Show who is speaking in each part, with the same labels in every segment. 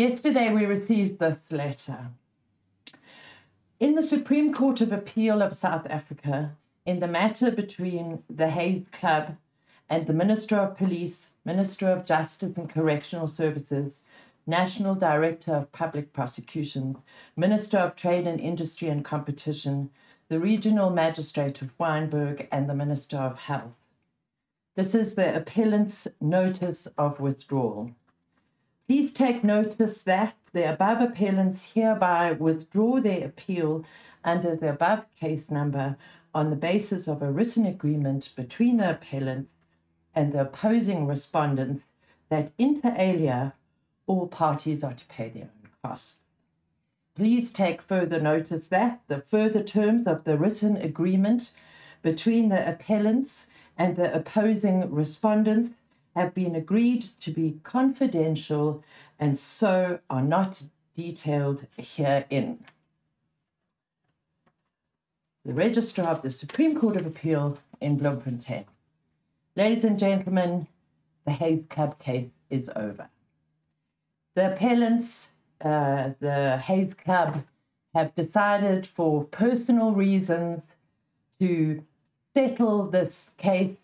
Speaker 1: Yesterday, we received this letter. In the Supreme Court of Appeal of South Africa, in the matter between the Haze Club and the Minister of Police, Minister of Justice and Correctional Services, National Director of Public Prosecutions, Minister of Trade and Industry and Competition, the Regional Magistrate of Wynberg, and the Minister of Health. This is the appellant's notice of withdrawal. Please take notice that the above appellants hereby withdraw their appeal under the above case number on the basis of a written agreement between the appellants and the opposing respondents that inter alia all parties are to pay their own costs. Please take further notice that the further terms of the written agreement between the appellants and the opposing respondents have been agreed to be confidential and so are not detailed herein. The Registrar of the Supreme Court of Appeal in Bloemfontein. Ladies and gentlemen, the Haze Club case is over. The appellants, uh, the Haze Club, have decided for personal reasons to settle this case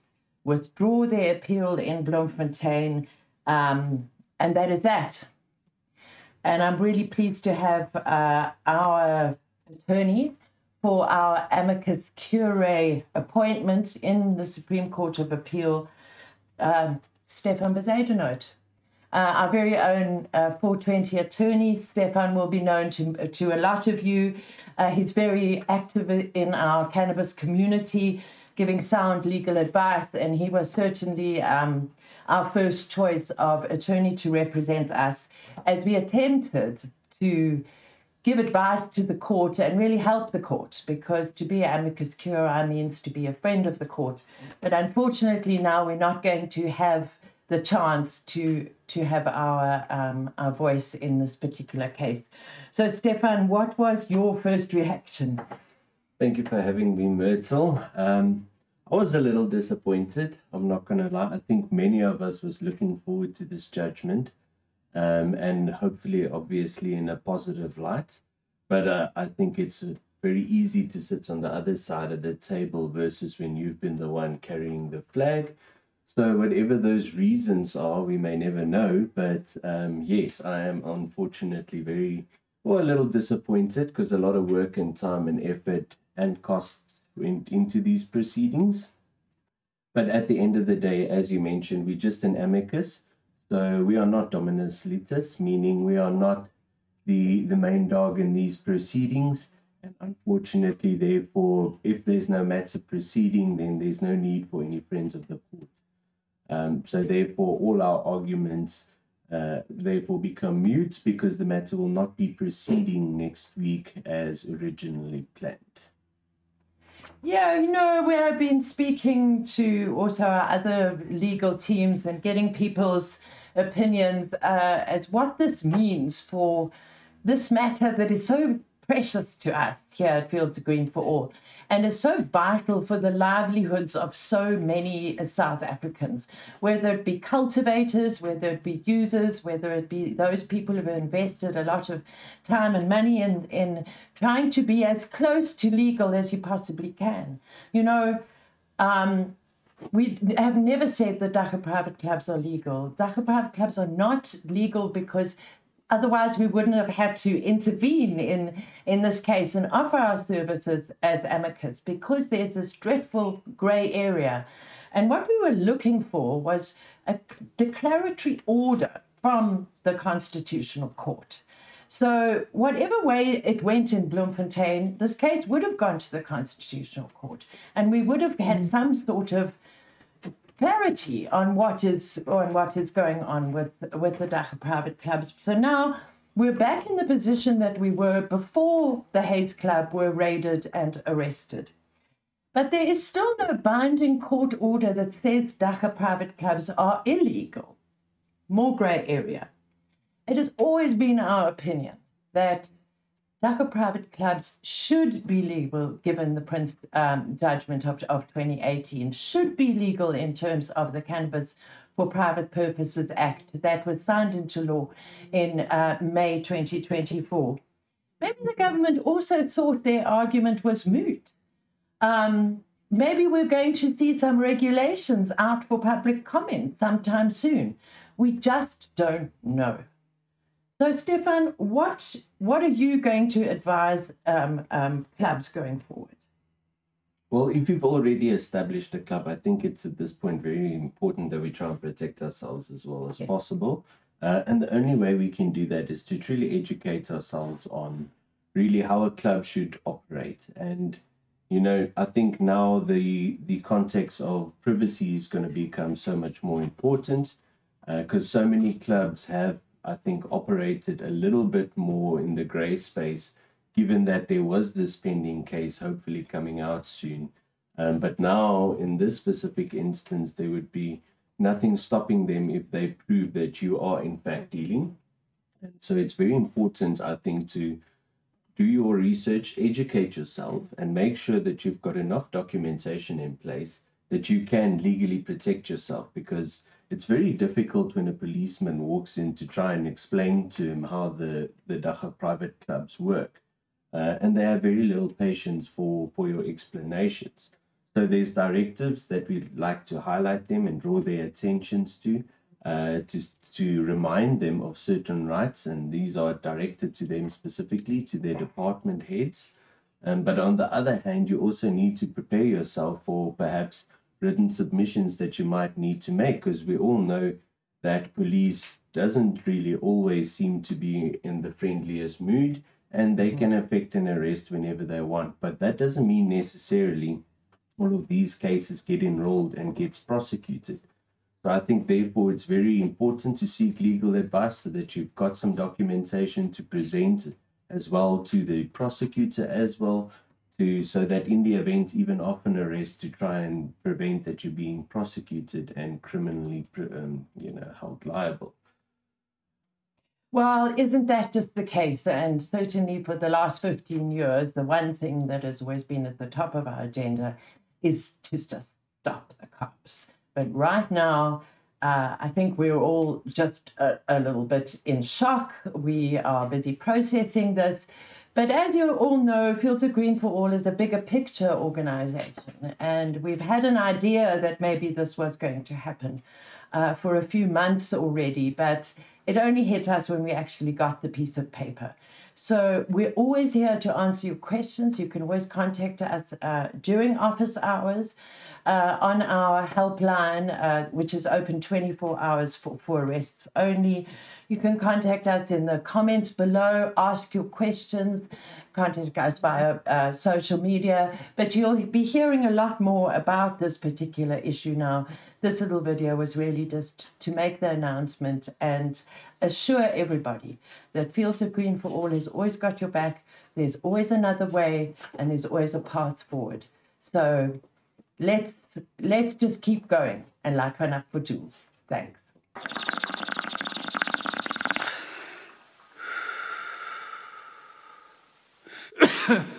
Speaker 1: withdraw their appeal in Bloemfontein, um, and that is that. And I'm really pleased to have uh, our attorney for our amicus curiae appointment in the Supreme Court of Appeal, uh, Stefan Bezuidenhout. Uh, our very own uh, 420 attorney, Stefan, will be known to, to a lot of you. Uh, he's very active in our cannabis community giving sound legal advice, and he was certainly um, our first choice of attorney to represent us as we attempted to give advice to the court and really help the court because to be amicus curiae means to be a friend of the court. But unfortunately, now we're not going to have the chance to to have our um, our voice in this particular case. So, Stefan, what was your first reaction?
Speaker 2: Thank you for having me, Myrtle. Um, I was a little disappointed. I'm not going to lie. I think many of us was looking forward to this judgment, um, and hopefully, obviously, in a positive light. But uh, I think it's very easy to sit on the other side of the table versus when you've been the one carrying the flag. So, whatever those reasons are, we may never know. But um, yes, I am unfortunately very, well, a little disappointed because a lot of work and time and effort and costs went into these proceedings. But at the end of the day, as you mentioned, we're just an amicus. So we are not dominus litis, meaning we are not the, the main dog in these proceedings. And unfortunately, therefore, if there's no matter proceeding, then there's no need for any friends of the court. Um, so therefore, all our arguments uh, therefore become mute because the matter will not be proceeding next week as originally planned.
Speaker 1: Yeah, you know, we have been speaking to also our other legal teams and getting people's opinions uh, as what this means for this matter that is so precious to us here at Fields of Green for All and is so vital for the livelihoods of so many South Africans, whether it be cultivators, whether it be users, whether it be those people who have invested a lot of time and money in, in trying to be as close to legal as you possibly can. You know, um, we have never said that Dagga private clubs are legal. Dagga private clubs are not legal because Otherwise, we wouldn't have had to intervene in, in this case and offer our services as amicus because there's this dreadful grey area. And what we were looking for was a declaratory order from the Constitutional Court. So, whatever way it went in Bloemfontein, this case would have gone to the Constitutional Court, and we would have had mm. some sort of clarity on what is on what is going on with with the Dagga private clubs. So now we're back in the position that we were before the Haze Club were raided and arrested. But there is still no binding court order that says Dagga private clubs are illegal. More grey area. It has always been our opinion that Dagga private clubs should be legal given the Prince um, judgment of, of 2018, should be legal in terms of the Cannabis for Private Purposes Act that was signed into law in uh, May 2024. Maybe the government also thought their argument was moot. Um, maybe we're going to see some regulations out for public comment sometime soon. We just don't know. So, Stefan, what what are you going to advise um, um, clubs going forward?
Speaker 2: Well, if you've already established a club, I think it's at this point very important that we try and protect ourselves as well as yes. possible. Uh, and the only way we can do that is to truly educate ourselves on really how a club should operate. And you know, I think now the the context of privacy is going to become so much more important because uh, so many clubs have I think, operated a little bit more in the grey space, given that there was this pending case hopefully coming out soon. Um, but now, in this specific instance, there would be nothing stopping them if they prove that you are in fact dealing. And so it's very important, I think, to do your research, educate yourself, and make sure that you've got enough documentation in place that you can legally protect yourself because it's very difficult when a policeman walks in to try and explain to him how the, the Dagga private clubs work. Uh, and they have very little patience for, for your explanations. So there's directives that we'd like to highlight them and draw their attentions to, uh, to, to remind them of certain rights. And these are directed to them specifically, to their department heads. Um, but on the other hand, you also need to prepare yourself for perhaps written submissions that you might need to make because we all know that police doesn't really always seem to be in the friendliest mood and they can mm-hmm. effect an arrest whenever they want. But that doesn't mean necessarily all of these cases get enrolled and gets prosecuted. So i think therefore it's very important to seek legal advice so that you've got some documentation to present as well to the prosecutor as well to so that in the event even of an arrest to try and prevent that you're being prosecuted and criminally um, you know held liable
Speaker 1: well isn't that just the case and certainly for the last 15 years the one thing that has always been at the top of our agenda is to just stop the cops but right now uh, I think we're all just a, a little bit in shock. We are busy processing this. But as you all know, Fields of Green for All is a bigger picture organization. And we've had an idea that maybe this was going to happen uh, for a few months already, but it only hit us when we actually got the piece of paper. So we're always here to answer your questions. You can always contact us uh, during office hours uh, on our helpline, uh, which is open 24 hours for, for arrests only. You can contact us in the comments below, ask your questions, contact us via uh, social media. But you'll be hearing a lot more about this particular issue now. This little video was really just to make the announcement and assure everybody that Fields of Green for All has always got your back. There's always another way, and there's always a path forward. So let's let's just keep going and like one up for Jules. Thanks.